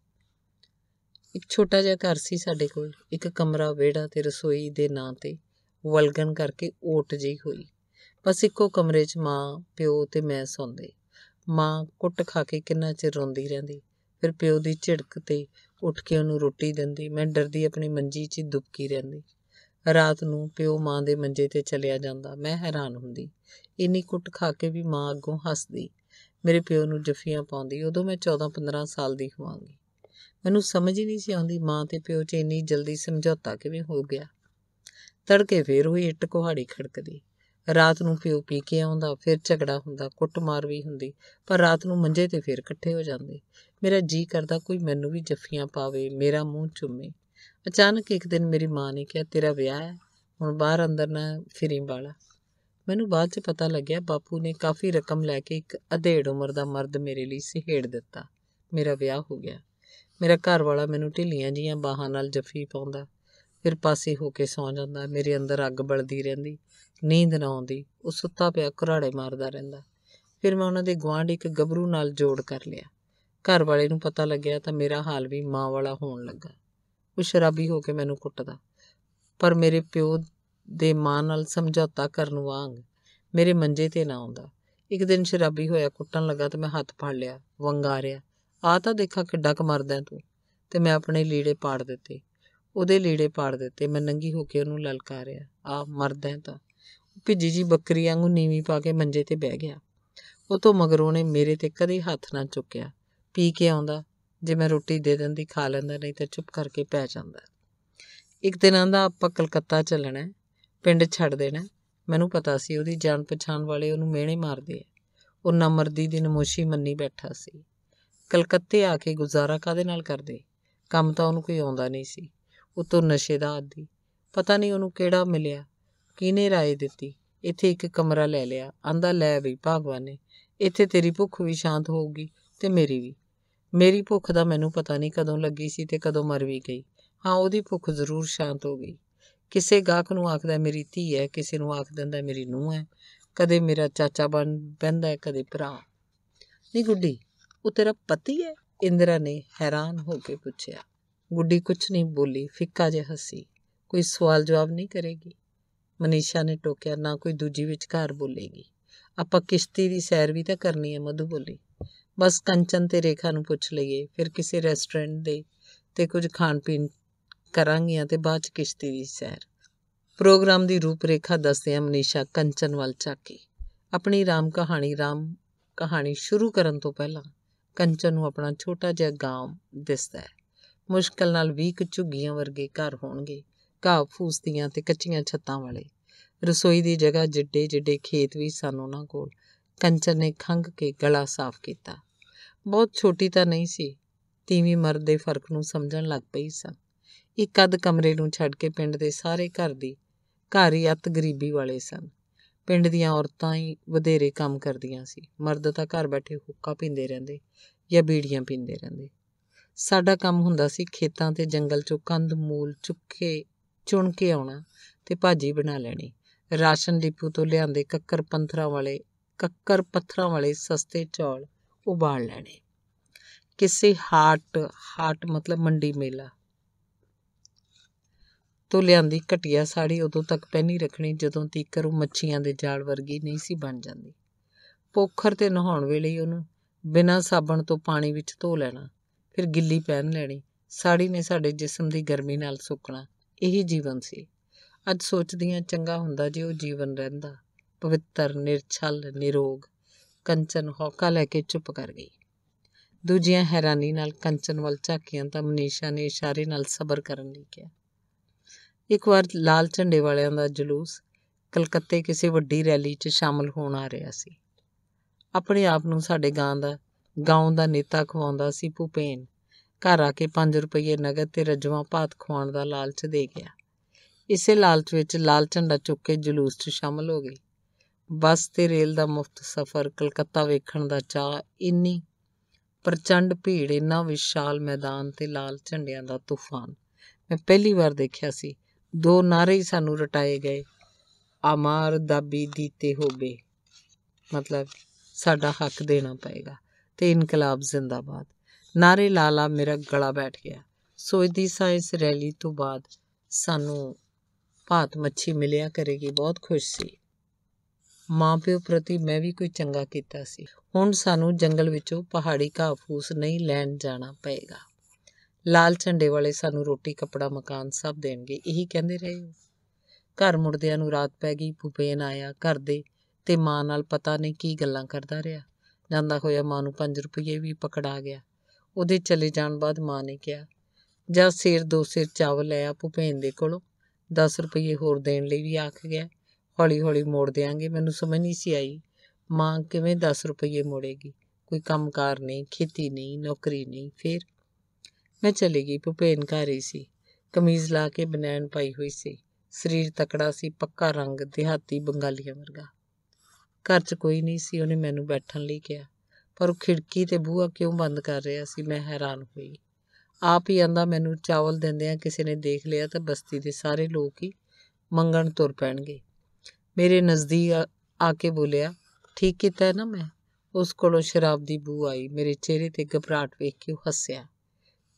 A: ਇੱਕ ਛੋਟਾ ਜਿਹਾ ਘਰ ਸੀ ਸਾਡੇ ਕੋਲ, ਇੱਕ ਕਮਰਾ, ਵਿਹੜਾ ਤੇ ਰਸੋਈ ਦੇ ਨਾਂ ਤੇ ਵਲਗਣ ਕਰਕੇ ਓਟ ਜਿਹੀ ਹੋਈ। ਬਸ ਇੱਕੋ ਕਮਰੇ 'ਚ ਮਾਂ, ਪਿਓ ਤੇ ਮੈਂ ਸੌਂਦੇ। ਮਾਂ ਕੁੱਟ ਖਾ ਕੇ ਕਿੰਨਾ ਚਿਰ ਰੋਂਦੀ ਰਹਿੰਦੀ। ਫਿਰ ਪਿਓ ਦੀ ਝਿੜਕ ਤੇ ਉੱਠ ਕੇ ਉਹਨੂੰ ਰੋਟੀ ਦਿੰਦੀ। ਮੈਂ ਡਰਦੀ ਆਪਣੀ ਮੰਜੀ 'ਚ ਹੀ ਦੁਬਕੀ ਰਹਿੰਦੀ। ਰਾਤ ਨੂੰ ਪਿਓ ਮਾਂ ਦੇ ਮੰਜੇ ਤੇ ਚਲਿਆ ਜਾਂਦਾ। ਮੈਂ ਹੈਰਾਨ ਹੁੰਦੀ। ਇੰਨੀ ਕੁੱਟ ਖਾ ਕੇ ਵੀ ਮਾਂ ਅੱਗੋਂ ਹੱਸਦੀ। ਮੇਰੇ ਪਿਓ ਨੂੰ ਜੱਫੀਆਂ ਪਾਉਂਦੀ। ਉਦੋਂ ਮੈਂ 14-15 ਸਾਲ ਦੀ ਹੋਵਾਂਗੀ। ਮੈਨੂੰ ਸਮਝ ਹੀ ਨਹੀਂ ਸੀ ਆਉਂਦੀ ਮਾਂ ਤੇ ਪਿਓ 'ਚ ਇੰਨੀ ਜਲਦੀ ਸਮਝੌਤਾ ਕਿਵੇਂ ਹੋ ਗਿਆ। ਤੜਕੇ ਫੇਰ ਹੋਈ ਇੱਟ ਕੁਹਾੜੀ ਖੜਕਦੀ। ਰਾਤ ਨੂੰ ਪਿਓ ਪੀ ਕੇ ਆਉਂਦਾ, ਫਿਰ ਝਗੜਾ ਹੁੰਦਾ, ਕੁੱਟਮਾਰ ਵੀ ਹੁੰਦੀ, ਪਰ ਰਾਤ ਨੂੰ ਮੰਜੇ ਤੇ ਫਿਰ ਇਕੱਠੇ ਹੋ ਜਾਂਦੇ। ਮੇਰਾ ਜੀ ਕਰਦਾ ਕੋਈ ਮੈਨੂੰ ਵੀ ਜੱਫੀਆਂ ਪਾਵੇ, ਮੇਰਾ ਮੂੰਹ ਚੁੰਮੇ। ਅਚਾਨਕ ਇੱਕ ਦਿਨ ਮੇਰੀ ਮਾਂ ਨੇ ਕਿਹਾ, ਤੇਰਾ ਵਿਆਹ ਹੈ, ਹੁਣ ਬਾਹਰ ਅੰਦਰ ਨਾ ਫਿਰੀ ਵਾਲਾ ਮੈਨੂੰ ਬਾਅਦ 'ਚ ਪਤਾ ਲੱਗਿਆ, ਬਾਪੂ ਨੇ ਕਾਫੀ ਰਕਮ ਲੈ ਕੇ ਇੱਕ ਅਧੇੜ ਉਮਰ ਦਾ ਮਰਦ ਮੇਰੇ ਲਈ ਸਿਹੇੜ ਦਿੱਤਾ। ਮੇਰਾ ਵਿਆਹ ਹੋ ਗਿਆ। ਮੇਰਾ ਘਰ ਵਾਲਾ ਮੈਨੂੰ ਢਿੱਲੀਆਂ ਜੀਆਂ ਬਾਹਾਂ ਨਾਲ ਜੱਫੀ ਪਾਉਂਦਾ, ਫਿਰ ਪਾਸੇ ਹੋ ਕੇ ਸੌਂ ਜਾਂਦਾ, ਮੇਰੇ ਅੰਦਰ ਅੱਗ ਬਲਦੀ ਰਹਿੰਦੀ। ਨੀਂਦ ਨਾ ਆਉਂਦੀ, ਉਹ ਸੁੱਤਾ ਪਿਆ ਘਰਾੜੇ ਮਾਰਦਾ ਰਹਿੰਦਾ। ਫਿਰ ਮੈਂ ਉਹਨਾਂ ਦੇ ਗੁਆਂਢ ਇੱਕ ਗੱਭਰੂ ਨਾਲ ਜੋੜ ਕਰ ਲਿਆ। ਘਰ ਵਾਲੇ ਨੂੰ ਪਤਾ ਲੱਗਿਆ ਤਾਂ ਮੇਰਾ ਹਾਲ ਵੀ ਮਾਂ ਵਾਲਾ ਹੋਣ ਲੱਗਾ। ਉਹ ਸ਼ਰਾਬੀ ਹੋ ਕੇ ਮੈਨੂੰ ਕੁੱਟਦਾ। ਪਰ ਮੇਰੇ ਪਿਓ ਦੇ ਮਾਂ ਨਾਲ ਸਮਝੌਤਾ ਕਰਨ ਵਾਂਗ ਮੇਰੇ ਮੰਜੇ ਤੇ ਨਾ ਆਉਂਦਾ। ਇੱਕ ਦਿਨ ਸ਼ਰਾਬੀ ਹੋਇਆ, ਕੁੱਟਣ ਲੱਗਾ ਤੇ ਮੈਂ ਹੱਥ ਫੜ ਲਿਆ, ਵੰਗਾਰਿਆ। ਆ ਤਾਂ ਦੇਖਾ ਕਿੱਡਾ ਕੁ ਮਰਦਾ ਤੂੰ। ਤੇ ਮੈਂ ਆਪਣੇ ਲੀੜੇ ਪਾੜ ਦਿੱਤੇ। ਉਹਦੇ ਲੀੜੇ ਪਾੜ ਦਿੱਤੇ, ਮੈਂ ਨੰਗੀ ਹੋ ਕੇ ਉਹਨੂੰ ਲਲਕਾਰਿਆ। ਆ, ਮਰਦਾ ਹੈ ਤਾਂ। ਭਿੱਜੀ ਜੀ ਬੱਕਰੀ ਵਾਂਗੂ ਨੀਵੀਂ ਪਾ ਕੇ ਮੰਜੇ ਤੇ ਬਹਿ ਗਿਆ। ਉਹ ਤੋਂ ਮਗਰੋਂ ਨੇ ਮੇਰੇ ਤੇ ਕਦੇ ਹੱਥ ਨਾ ਚੁੱਕਿਆ। ਪੀ ਕੇ ਆਉਂਦਾ, ਜੇ ਮੈਂ ਰੋਟੀ ਦੇ ਦਿੰਦੀ, ਖਾ ਲੈਂਦਾ, ਨਹੀਂ ਤਾਂ ਚੁੱਪ ਕਰਕੇ ਪੈ ਜਾਂਦਾ। ਇੱਕ ਦਿਨ ਆਂਦਾ ਆਪਾਂ ਕਲਕੱਤਾ ਚੱਲਣਾ ਪਿੰਡ ਛੱਡ ਦੇਣਾ ਮੈਨੂੰ ਪਤਾ ਸੀ ਉਹਦੀ ਜਾਣ ਪਛਾਣ ਵਾਲੇ ਉਹਨੂੰ ਮਿਹਣੇ ਮਾਰਦੇ ਆ। ਉਹ ਨਮਰਦੀ ਦੀ ਨਮੋਸ਼ੀ ਮੰਨੀ ਬੈਠਾ ਸੀ। ਕਲਕੱਤੇ ਆ ਕੇ ਗੁਜ਼ਾਰਾ ਕਾਦੇ ਨਾਲ ਕਰਦੇ? ਕੰਮ ਤਾਂ ਉਹਨੂੰ ਕੋਈ ਆਉਂਦਾ ਨਹੀਂ ਸੀ। ਉਤੋਂ ਨਸ਼ੇ ਦਾ ਆਦੀ। ਪਤਾ ਨਹੀਂ ਉਹਨੂੰ ਕਿਹੜਾ ਮਿਲਿਆ। ਕਿਹਨੇ ਰਾਏ ਦਿੱਤੀ? ਇੱਥੇ ਇੱਕ ਕਮਰਾ ਲੈ ਲਿਆ। ਆਂਦਾ, ਲੈ ਵੀ, ਭਗਵਾਨ ਨੇ। ਇੱਥੇ ਤੇਰੀ ਭੁੱਖ ਵੀ ਸ਼ਾਂਤ ਹੋਊਗੀ ਤੇ ਮੇਰੀ ਵੀ। ਮੇਰੀ ਭੁੱਖ ਦਾ ਮੈਨੂੰ ਪਤਾ ਨਹੀਂ ਕਦੋਂ ਲੱਗੀ ਸੀ ਤੇ ਕਦੋਂ ਮਰ ਵੀ ਗਈ। ਹਾਂ, ਉਹਦੀ ਭੁੱਖ ਜ਼ਰੂਰ ਸ਼ਾਂਤ ਹੋ ਗਈ। ਕਿਸੇ ਗਾਹਕ ਨੂੰ ਆਖਦਾ, ਮੇਰੀ ਧੀ ਹੈ। ਕਿਸੇ ਨੂੰ ਆਖ ਦਿੰਦਾ, ਮੇਰੀ ਨੂੰਹ ਹੈ। ਕਦੇ ਮੇਰਾ ਚਾਚਾ ਬਣ ਪੈਂਦਾ ਹੈ, ਕਦੇ ਭਰਾ। ਨਹੀਂ ਗੁੱਡੀ, ਉਹ ਤੇਰਾ ਪਤੀ ਹੈ? ਇੰਦਰਾ ਨੇ ਹੈਰਾਨ ਹੋ ਕੇ ਪੁੱਛਿਆ। ਗੁੱਡੀ ਕੁਛ ਨਹੀਂ ਬੋਲੀ, ਫਿੱਕਾ ਜਿਹਾ ਹੱਸੀ। ਕੋਈ ਸਵਾਲ ਜਵਾਬ ਨਹੀਂ ਕਰੇਗੀ। ਮਨੀਸ਼ਾ ਨੇ ਟੋਕਿਆ, ਨਾ ਕੋਈ ਦੂਜੀ ਵਿਚਕਾਰ ਬੋਲੇਗੀ। ਆਪਾਂ ਕਿਸ਼ਤੀ ਦੀ ਸੈਰ ਵੀ ਤਾਂ ਕਰਨੀ ਹੈ, ਮਧੂ ਬੋਲੀ। ਬਸ ਕੰਚਨ ਤੇ ਰੇਖਾ ਨੂੰ ਪੁੱਛ ਲਈਏ, ਫਿਰ ਕਿਸੇ ਰੈਸਟੋਰੈਂਟ ਦੇ ਤੇ ਕੁਝ ਖਾਣ ਪੀਣ ਕਰਾਂਗੀਆਂ ਤੇ ਬਾਅਦ ਚ ਕਿਸ਼ਤੀ ਦੀ ਸੈਰ। ਪ੍ਰੋਗਰਾਮ ਦੀ ਰੂਪਰੇਖਾ ਦੱਸਦਿਆਂ ਮਨੀਸ਼ਾ ਕੰਚਨ ਵੱਲ ਝਾਕੀ। ਆਪਣੀ ਰਾਮ ਕਹਾਣੀ ਰਾਮ ਕਹਾਣੀ ਸ਼ੁਰੂ ਕਰਨ ਤੋਂ ਪਹਿਲਾਂ ਕੰਚਨ ਨੂੰ ਆਪਣਾ ਛੋਟਾ ਜਿਹਾ ਗਾਂਵ ਦਿਸਦਾ ਹੈ। ਮੁਸ਼ਕਲ ਨਾਲ 20 ਕੁ ਝੁੱਗੀਆਂ ਵਰਗੇ ਘਰ ਹੋਣਗੇ। ਘਾਹ ਫੂਸ ਦੀਆਂ ਤੇ ਕੱਚੀਆਂ ਛੱਤਾਂ ਵਾਲੇ। ਰਸੋਈ ਦੀ ਜਗ੍ਹਾ ਜਿੱਡੇ ਜਿੱਡੇ ਖੇਤ ਵੀ ਸਨ ਉਹਨਾਂ ਕੋਲ। ਕੰਚਨ ਨੇ ਖੰਘ ਕੇ ਗਲਾ ਸਾਫ਼ ਕੀਤਾ। ਬਹੁਤ ਛੋਟੀ ਤਾਂ ਨਹੀਂ ਸੀ। ਤੀਵੀਂ ਮਰਦ ਦੇ ਫ਼ਰਕ ਨੂੰ ਸਮਝਣ ਲੱਗ ਪਈ ਸਨ। ਇੱਕ ਅੱਧ ਕਮਰੇ ਨੂੰ ਛੱਡ ਕੇ ਪਿੰਡ ਦੇ ਸਾਰੇ ਘਰ ਦੀ ਘਰ ਹੀ ਅਤ ਗਰੀਬੀ ਵਾਲੇ ਸਨ। ਪਿੰਡ ਦੀਆਂ ਔਰਤਾਂ ਹੀ ਵਧੇਰੇ ਕੰਮ ਕਰਦੀਆਂ ਸੀ। ਮਰਦ ਤਾਂ ਘਰ ਬੈਠੇ ਹੁੱਕਾ ਪੀਂਦੇ ਰਹਿੰਦੇ ਜਾਂ ਬੀੜੀਆਂ ਪੀਂਦੇ ਰਹਿੰਦੇ। ਸਾਡਾ ਕੰਮ ਹੁੰਦਾ ਸੀ ਖੇਤਾਂ ਤੇ ਜੰਗਲ ਚੋਂ ਕੰਦ ਮੂਲ ਚੁੱਕੇ ਚੁਣ ਕੇ ਆਉਣਾ ਤੇ ਭਾਜੀ ਬਣਾ ਲੈਣੀ। ਰਾਸ਼ਨ ਡਿਪੂ ਤੋਂ ਲਿਆਂਦੇ ਕੱਕਰ ਪੰਥਰਾਂ ਵਾਲੇ, ਕੱਕਰ ਪੱਥਰਾਂ ਵਾਲੇ ਸਸਤੇ ਚੌਲ ਉਬਾਲ ਲੈਣੇ। ਕਿਸੇ ਹਾਟ ਹਾਟ ਮਤਲਬ ਮੰਡੀ ਮੇਲਾ ਤੋਂ ਲਿਆਂਦੀ ਘਟੀਆ ਸਾੜੀ ਉਦੋਂ ਤੱਕ ਪਹਿਨੀ ਰੱਖਣੀ ਜਦੋਂ ਤੀਕਰ ਉਹ ਮੱਛੀਆਂ ਦੇ ਜਾਲ ਵਰਗੀ ਨਹੀਂ ਸੀ ਬਣ ਜਾਂਦੀ। ਪੋਖਰ ਤੇ ਨਹਾਉਣ ਵੇਲੇ ਉਹਨੂੰ ਬਿਨਾਂ ਸਾਬਣ ਤੋਂ ਪਾਣੀ ਵਿੱਚ ਧੋ ਲੈਣਾ, ਫਿਰ ਗਿੱਲੀ ਪਹਿਨ ਲੈਣੀ। ਸਾੜੀ ਨੇ ਸਾਡੇ ਜਿਸਮ ਦੀ ਗਰਮੀ ਨਾਲ ਸੁੱਕਣਾ। ਇਹੀ ਜੀਵਨ ਸੀ। ਅੱਜ ਸੋਚਦੀਆਂ, ਚੰਗਾ ਹੁੰਦਾ ਜੇ ਉਹ ਜੀਵਨ ਰਹਿੰਦਾ। ਪਵਿੱਤਰ, ਨਿਰਛਲ, ਨਿਰੋਗ, ਕੰਚਨ ਹੌਕਾ ਲੈ ਕੇ ਚੁੱਪ ਕਰ ਗਈ। ਦੂਜੀਆਂ ਹੈਰਾਨੀ ਨਾਲ ਕੰਚਨ ਵੱਲ ਝਾਕੀਆਂ ਤਾਂ ਮਨੀਸ਼ਾ ਨੇ ਇਸ਼ਾਰੇ ਨਾਲ ਸਬਰ ਕਰਨ ਲਈ ਕਿਹਾ। ਇੱਕ ਵਾਰ ਲਾਲ ਝੰਡੇ ਵਾਲਿਆਂ ਦਾ ਜਲੂਸ ਕਲਕੱਤੇ ਕਿਸੇ ਵੱਡੀ ਰੈਲੀ 'ਚ ਸ਼ਾਮਲ ਹੋਣ ਆ ਰਿਹਾ ਸੀ। ਆਪਣੇ ਆਪ ਨੂੰ ਸਾਡੇ ਗਾਂ ਦਾ, ਗਾਉਂ ਦਾ ਨੇਤਾ ਖਵਾਉਂਦਾ ਸੀ ਭੁਪੇਨ। ਘਰ ਆ ਕੇ 5 ਰੁਪਏ ਨਗਦ ਤੇ ਰਜਵਾ ਭਾਤ ਖਵਾਉਣ ਦਾ ਲਾਲਚ ਦੇ ਗਿਆ। ਇਸੇ ਲਾਲਚ ਵਿੱਚ ਲਾਲ ਝੰਡਾ ਚੁੱਕ ਕੇ ਜਲੂਸ 'ਚ ਸ਼ਾਮਲ ਹੋ ਗਈ। ਬੱਸ ਤੇ ਰੇਲ ਦਾ ਮੁਫਤ ਸਫ਼ਰ, ਕਲਕੱਤਾ ਵੇਖਣ ਦਾ ਚਾਹ ਇੰਨੀ ਪ੍ਰਚੰਡ ਭੀੜ, ਇੰਨਾ ਵਿਸ਼ਾਲ ਮੈਦਾਨ ਤੇ ਲਾਲ ਝੰਡਿਆਂ ਦਾ ਤੂਫਾਨ। ਮੈਂ ਪਹਿਲੀ ਵਾਰ ਦੇਖਿਆ ਸੀ। ਦੋ ਨਾਰੇ ਹੀ ਸਾਨੂੰ ਰਟਾਏ ਗਏ। ਆਮਾਰ ਦਾਬੀ ਦੀਤੇ ਹੋਵੇ ਮਤਲਬ ਸਾਡਾ ਹੱਕ ਦੇਣਾ ਪਏਗਾ ਤੇ ਇਨਕਲਾਬ ਜ਼ਿੰਦਾਬਾਦ। ਨਾਰੇ ਲਾਲਾ ਮੇਰਾ ਗਲਾ ਬੈਠ ਗਿਆ। ਸੋਚਦੀ ਸਾਂ ਇਸ ਰੈਲੀ ਤੋਂ ਬਾਅਦ ਸਾਨੂੰ ਭਾਤ ਮੱਛੀ ਮਿਲਿਆ, ਕਰੇਗੀ, ਬਹੁਤ ਖੁਸ਼ ਸੀ। ਮਾਂ ਪਿਓ ਪ੍ਰਤੀ ਮੈਂ ਵੀ ਕੋਈ ਚੰਗਾ ਕੀਤਾ ਸੀ। ਹੁਣ ਸਾਨੂੰ ਜੰਗਲ ਵਿੱਚੋਂ ਪਹਾੜੀ ਘਾਹ ਫੂਸ ਨਹੀਂ ਲੈਣ ਜਾਣਾ ਪਏਗਾ। ਲਾਲ ਝੰਡੇ ਵਾਲੇ ਸਾਨੂੰ ਰੋਟੀ, ਕੱਪੜਾ, ਮਕਾਨ ਸਭ ਦੇਣਗੇ, ਇਹੀ ਕਹਿੰਦੇ ਰਹੇ ਹੋ। ਘਰ ਮੁੜਦਿਆਂ ਨੂੰ ਰਾਤ ਪੈ ਗਈ, ਭੁਪੇਨ ਆਇਆ ਘਰ ਦੇ ਤੇ ਮਾਂ ਨਾਲ ਪਤਾ ਨਹੀਂ ਕੀ ਗੱਲਾਂ ਕਰਦਾ ਰਿਹਾ। ਜਾਂਦਾ ਹੋਇਆ ਮਾਂ ਨੂੰ 5 ਰੁਪਏ ਵੀ ਪਕੜਾ ਗਿਆ। ਉਹਦੇ ਚਲੇ ਜਾਣ ਬਾਅਦ ਮਾਂ ਨੇ ਕਿਹਾ, ਜਾ ਸਿਰ ਦੋ ਸਿਰ ਚਾਵਲ ਲਿਆ ਭੁਪੇਨ ਦੇ ਕੋਲੋਂ। 10 ਰੁਪਏ ਹੋਰ ਦੇਣ ਲਈ ਵੀ ਆਖ ਗਿਆ। ਹੌਲੀ ਹੌਲੀ ਮੋੜ ਦਿਆਂਗੇ। ਮੈਨੂੰ ਸਮਝ ਨਹੀਂ ਸੀ ਆਈ। ਮਾਂ ਕਿਵੇਂ 10 ਰੁਪਏ ਮੋੜੇਗੀ? ਕੋਈ ਕੰਮਕਾਰ ਨਹੀਂ, ਖੇਤੀ ਨਹੀਂ, ਨੌਕਰੀ ਨਹੀਂ, ਫਿਰ? ਮੈਂ ਚਲੀ ਗਈ। ਭੁਪੇਨ ਘਰ ਹੀ ਸੀ। ਕਮੀਜ਼ ਲਾ ਕੇ ਬਨੈਣ ਪਾਈ ਹੋਈ ਸੀ। ਸਰੀਰ ਤਕੜਾ ਸੀ, ਪੱਕਾ ਰੰਗ, ਦਿਹਾਤੀ ਬੰਗਾਲੀਆਂ ਵਰਗਾ। ਘਰ 'ਚ ਕੋਈ ਨਹੀਂ ਸੀ। ਉਹਨੇ ਮੈਨੂੰ ਬੈਠਣ ਲਈ ਕਿਹਾ। ਪਰ ਉਹ ਖਿੜਕੀ ਅਤੇ ਬੂਹਾ ਕਿਉਂ ਬੰਦ ਕਰ ਰਿਹਾ ਸੀ? ਮੈਂ ਹੈਰਾਨ ਹੋਈ। ਆਪ ਹੀ ਆਂਦਾ, ਮੈਨੂੰ ਚਾਵਲ ਦਿੰਦਿਆਂ ਕਿਸੇ ਨੇ ਦੇਖ ਲਿਆ ਤਾਂ ਬਸਤੀ ਦੇ ਸਾਰੇ ਲੋਕ ਹੀ ਮੰਗਣ ਤੁਰ ਪੈਣਗੇ। ਮੇਰੇ ਨਜ਼ਦੀਕ ਆ- ਕੇ ਬੋਲਿਆ, ਠੀਕ ਕੀਤਾ ਹੈ ਨਾ ਮੈਂ? ਉਸ ਕੋਲੋਂ ਸ਼ਰਾਬ ਦੀ ਬੂ ਆਈ। ਮੇਰੇ ਚਿਹਰੇ ਤੇ ਘਬਰਾਹਟ ਵੇਖ ਕੇ ਉਹ ਹੱਸਿਆ।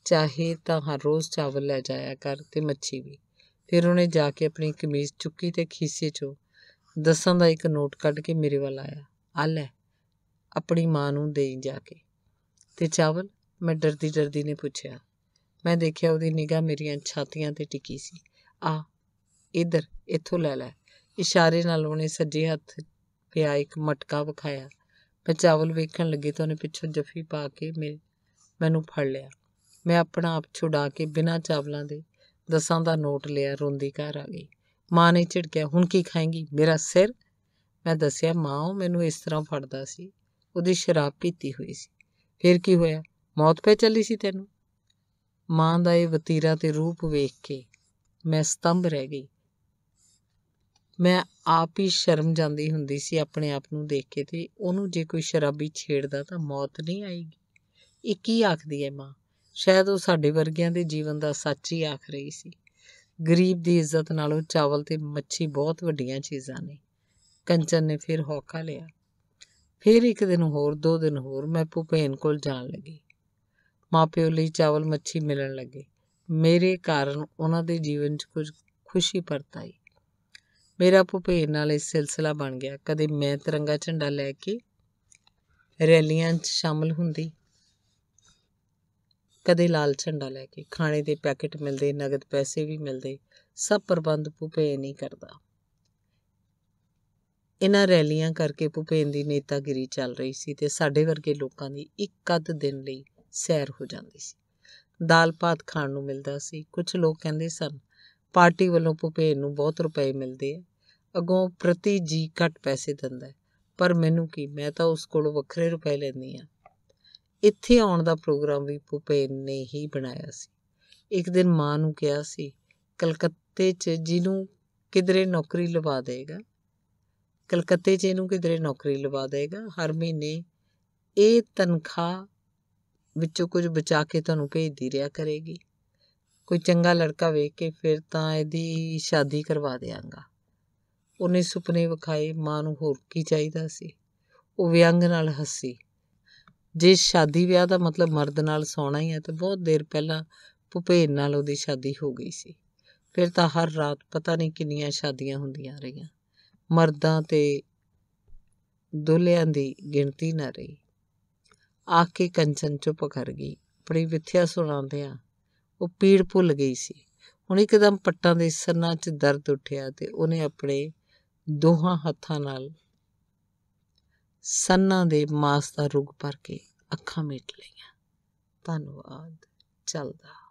A: ਚਾਹੇ ਤਾਂ ਹਰ ਰੋਜ਼ ਚਾਵਲ ਲੈ ਜਾਇਆ ਕਰ, ਤੇ ਮੱਛੀ ਵੀ। ਫਿਰ ਉਹਨੇ ਜਾ ਕੇ ਆਪਣੀ ਕਮੀਜ਼ ਚੁੱਕੀ ਤੇ ਖੀਸੇ 'ਚੋਂ ਦਸਾਂ ਦਾ ਇੱਕ ਨੋਟ ਕੱਢ ਕੇ ਮੇਰੇ ਵੱਲ ਆਇਆ। ਆ ਲੈ। ਆਪਣੀ ਮਾਂ ਨੂੰ ਦੇਈ ਜਾ ਕੇ। ਤੇ ਚਾਵਲ? ਮੈਂ ਡਰਦੀ ਡਰਦੀ ਨੇ ਪੁੱਛਿਆ। ਮੈਂ ਦੇਖਿਆ ਉਹਦੀ ਨਿਗਾਹ ਮੇਰੀਆਂ ਛਾਤੀਆਂ ਤੇ ਟਿਕੀ ਸੀ। ਆ, ਇਧਰ, ਇੱਥੋਂ ਲੈ ਲੈ। ਇਸ਼ਾਰੇ ਨਾਲ ਉਹਨੇ ਸੱਜੇ ਹੱਥ ਪਿਆ ਇੱਕ ਮਟਕਾ ਵਿਖਾਇਆ। ਮੈਂ ਚਾਵਲ ਵੇਖਣ ਲੱਗੀ ਤਾਂ ਉਹਨੇ ਪਿੱਛੋਂ ਜੱਫੀ ਪਾ ਕੇ ਮੇ, ਮੈਨੂੰ ਫੜ ਲਿਆ। ਮੈਂ ਆਪਣਾ ਆਪ ਛੁਡਾ ਕੇ ਬਿਨਾਂ ਚਾਵਲਾਂ ਦੇ ਦਸਾਂ ਦਾ ਨੋਟ ਲਿਆ, ਰੋਂਦੀ ਘਰ ਆ ਗਈ। ਮਾਂ ਨੇ ਝਿੜਕਿਆ, ਹੁਣ ਕੀ ਖਾਏਂਗੀ? ਮੇਰਾ ਸਿਰ? ਮੈਂ ਦੱਸਿਆ, ਮਾਂ, ਉਹ ਮੈਨੂੰ ਇਸ ਤਰ੍ਹਾਂ ਫੜਦਾ ਸੀ। ਉਹਦੀ ਸ਼ਰਾਬ ਪੀਤੀ ਹੋਈ ਸੀ। ਫਿਰ ਕੀ ਹੋਇਆ? ਮੌਤ ਪੈ ਚੱਲੀ ਸੀ ਤੈਨੂੰ? ਮਾਂ ਦਾ ਇਹ ਵਤੀਰਾ ਤੇ ਰੂਪ ਵੇਖ ਕੇ ਮੈਂ ਸਤੰਭ ਰਹਿ ਗਈ। ਮੈਂ ਆਪ ਹੀ ਸ਼ਰਮ ਜਾਂਦੀ ਹੁੰਦੀ ਸੀ ਆਪਣੇ ਆਪ ਨੂੰ ਦੇਖ ਕੇ ਤੇ ਉਹਨੂੰ ਜੇ ਕੋਈ ਸ਼ਰਾਬੀ ਛੇੜਦਾ ਤਾਂ ਮੌਤ ਨਹੀਂ ਆਏਗੀ। ਇਹ ਕੀ ਆਖਦੀ ਹੈ ਮਾਂ? ਸ਼ਾਇਦ ਉਹ ਸਾਡੇ ਵਰਗਿਆਂ ਦੇ ਜੀਵਨ ਦਾ ਸੱਚ ਹੀ ਆਖ ਰਹੀ ਸੀ। ਗਰੀਬ ਦੀ ਇੱਜ਼ਤ ਨਾਲੋਂ ਚਾਵਲ ਤੇ ਮੱਛੀ ਬਹੁਤ ਵੱਡੀਆਂ ਚੀਜ਼ਾਂ ਨੇ। ਕੰਚਨ ਨੇ ਫਿਰ ਹੌਕਾ ਲਿਆ। ਫਿਰ ਇੱਕ ਦਿਨ ਹੋਰ, ਦੋ ਦਿਨ ਹੋਰ ਮੈਂ ਭੁਪੇਨ ਕੋਲ ਜਾਣ ਲੱਗੀ। ਮਾਪਿਓ ਲਈ ਚਾਵਲ ਮੱਛੀ ਮਿਲਣ ਲੱਗੇ। ਮੇਰੇ ਕਾਰਨ ਉਹਨਾਂ ਦੇ ਜੀਵਨ 'ਚ ਕੁਝ ਖੁਸ਼ੀ ਪਰਤ ਆਈ। ਮੇਰਾ ਭੁਪੇਨ ਨਾਲ ਇਹ ਸਿਲਸਿਲਾ ਬਣ ਗਿਆ। ਕਦੇ ਮੈਂ ਤਿਰੰਗਾ ਝੰਡਾ ਲੈ ਕੇ ਰੈਲੀਆਂ 'ਚ ਸ਼ਾਮਲ ਹੁੰਦੀ। ਕਦੇ ਲਾਲ ਝੰਡਾ ਲੈ ਕੇ ਖਾਣੇ ਦੇ ਪੈਕੇਟ ਮਿਲਦੇ, ਨਗਦ ਪੈਸੇ ਵੀ ਮਿਲਦੇ। ਸਭ ਪ੍ਰਬੰਧ ਭੁਪੇਨ ਹੀ ਕਰਦਾ। ਇਹਨਾਂ ਰੈਲੀਆਂ ਕਰਕੇ ਭੁਪੇਨ ਦੀ ਨੇਤਾਗਿਰੀ ਚੱਲ ਰਹੀ ਸੀ ਤੇ ਸਾਡੇ ਵਰਗੇ ਲੋਕਾਂ ਦੀ ਇੱਕ ਅੱਧ ਦਿਨ ਲਈ ਸੈਰ ਹੋ ਜਾਂਦੀ ਸੀ। ਦਾਲ ਭਾਤ ਖਾਣ ਨੂੰ ਮਿਲਦਾ ਸੀ। ਕੁਝ ਲੋਕ ਕਹਿੰਦੇ ਸਨ, ਪਾਰਟੀ ਵੱਲੋਂ ਭੁਪੇਨ ਨੂੰ ਬਹੁਤ ਰੁਪਏ ਮਿਲਦੇ ਆ। ਅਗੋਂ ਪ੍ਰਤੀ ਜੀ ਘੱਟ ਪੈਸੇ ਦਿੰਦਾ ਪਰ ਮੈਨੂੰ ਕੀ, ਮੈਂ ਤਾਂ ਉਸ ਕੋਲੋਂ ਵੱਖਰੇ ਰੁਪਏ ਲੈਂਦੀ ਆ ਇੱਥੇ ਆਉਣ ਦਾ ਪ੍ਰੋਗਰਾਮ ਵੀ ਭੁਪੇਨ ਨੇ ਹੀ ਬਣਾਇਆ ਸੀ। ਇੱਕ ਦਿਨ ਮਾਂ ਨੂੰ ਕਿਹਾ ਸੀ, ਕਲਕੱਤੇ 'ਚ ਜਿਹਨੂੰ ਕਿਧਰੇ ਨੌਕਰੀ ਲਵਾ ਦੇਗਾ ਕਲਕੱਤੇ 'ਚ ਇਹਨੂੰ ਕਿਧਰੇ ਨੌਕਰੀ ਲਵਾ ਦੇਗਾ, ਹਰ ਮਹੀਨੇ ਇਹ ਤਨਖਾਹ ਵਿੱਚੋਂ ਕੁਝ ਬਚਾ ਕੇ ਤੁਹਾਨੂੰ ਭੇਜਦੀ ਰਿਹਾ ਕਰੇਗੀ। ਕੋਈ ਚੰਗਾ ਲੜਕਾ ਵੇਖ ਕੇ ਫਿਰ ਤਾਂ ਇਹਦੀ ਸ਼ਾਦੀ ਕਰਵਾ ਦੇਵਾਂਗਾ ਉਹਨੇ ਸੁਪਨੇ ਵਿਖਾਏ, ਮਾਂ ਨੂੰ ਹੋਰ ਕੀ ਚਾਹੀਦਾ ਸੀ? ਉਹ ਵਿਅੰਗ ਨਾਲ ਹੱਸੀ। ਜੇ ਸ਼ਾਦੀ ਵਿਆਹ ਦਾ ਮਤਲਬ ਮਰਦ ਨਾਲ ਸੌਣਾ ਹੀ ਹੈ ਤਾਂ ਬਹੁਤ ਦੇਰ ਪਹਿਲਾਂ ਭੁਪੇਨ ਨਾਲ ਉਹਦੀ ਸ਼ਾਦੀ ਹੋ ਗਈ ਸੀ। ਫਿਰ ਤਾਂ ਹਰ ਰਾਤ ਪਤਾ ਨਹੀਂ ਕਿੰਨੀਆਂ ਸ਼ਾਦੀਆਂ ਹੁੰਦੀਆਂ ਰਹੀਆਂ। ਮਰਦਾਂ ਤੇ ਦੁੱਲਿਆਂ ਦੀ ਗਿਣਤੀ ਨਾ ਰਹੀ। ਆ ਕੇ ਕੰਚਨ ਚੁੱਪ ਕਰ ਗਈ। ਆਪਣੀ ਵਿਥਿਆ ਸੁਣਾਉਂਦਿਆਂ ਉਹ ਪੀੜ ਭੁੱਲ ਗਈ ਸੀ। ਹੁਣ ਇੱਕਦਮ ਪੱਟਾਂ ਦੇ ਸੰਨਾਂ 'ਚ ਦਰਦ ਉੱਠਿਆ ਤੇ ਉਹਨੇ ਆਪਣੇ ਦੋਹਾਂ ਹੱਥਾਂ ਨਾਲ ਸੰਨਾਂ ਦੇ ਮਾਸ ਦਾ ਰੁਗ ਭਰ ਕੇ ਅੱਖਾਂ ਮੀਟ ਲਈਆਂ। ਧੰਨਵਾਦ। ਚੱਲਦਾ।